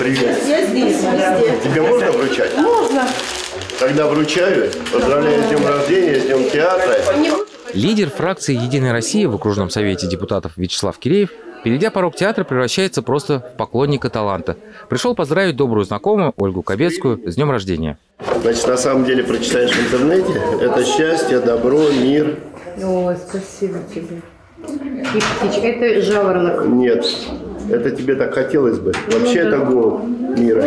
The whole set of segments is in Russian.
Привет. Я здесь, везде. Тебе можно вручать? Можно. Тогда вручаю. Поздравляю с днем рождения, с днем театра. Лидер фракции «Единая Россия» в окружном совете депутатов Вячеслав Киреев, перейдя порог театра, превращается просто в поклонника таланта. Пришел поздравить добрую знакомую Ольгу Кобецкую с днем рождения. Значит, на самом деле прочитаешь в интернете. Это счастье, добро, мир. Ой, спасибо тебе. И птичка, это жаворонок. Нет. Это тебе так хотелось бы. Вообще это голубь мира.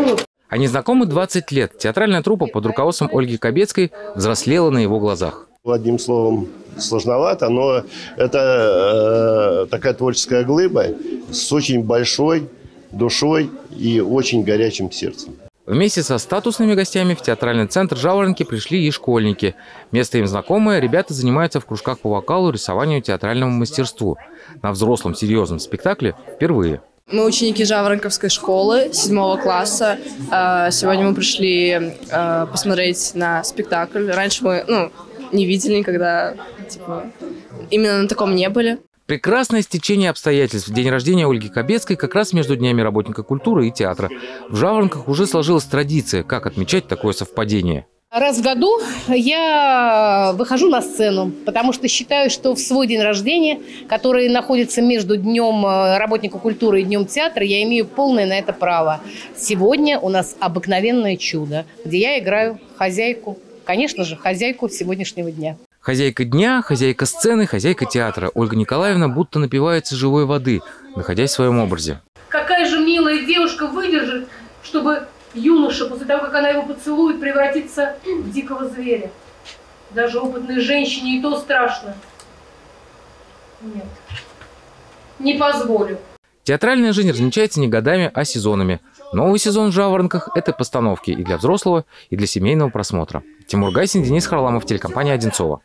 Они знакомы 20 лет. Театральная труппа под руководством Ольги Кобецкой взрослела на его глазах. Одним словом, сложновато, но это э, такая творческая глыба с очень большой душой и очень горячим сердцем. Вместе со статусными гостями в театральный центр «Жаворонки» пришли и школьники. Место им знакомое, ребята занимаются в кружках по вокалу, рисованию, театральному мастерству. На взрослом серьезном спектакле впервые. Мы ученики Жаворонковской школы седьмого класса. Э, Сегодня мы пришли э, посмотреть на спектакль. Раньше мы ну, не видели никогда, типа, именно на таком не были. Прекрасное стечение обстоятельств. День рождения Ольги Кобецкой как раз между днями работника культуры и театра. В «Жаворонках» уже сложилась традиция, как отмечать такое совпадение. Раз в году я выхожу на сцену, потому что считаю, что в свой день рождения, который находится между Днем э, работника культуры и Днем театра, я имею полное на это право. Сегодня у нас обыкновенное чудо, где я играю хозяйку, конечно же, хозяйку сегодняшнего дня. Хозяйка дня, хозяйка сцены, хозяйка театра. Ольга Николаевна будто напивается живой воды, находясь в своем образе. Какая же милая девушка выдержит, чтобы юноша, после того, как она его поцелует, превратиться в дикого зверя? Даже опытной женщине и то страшно. Нет, не позволю. Театральная жизнь размечается не годами, а сезонами. Новый сезон в «Жаворонках» – это постановки и для взрослого, и для семейного просмотра. Тимур Гайсин, Денис Харламов, телекомпания «Одинцова».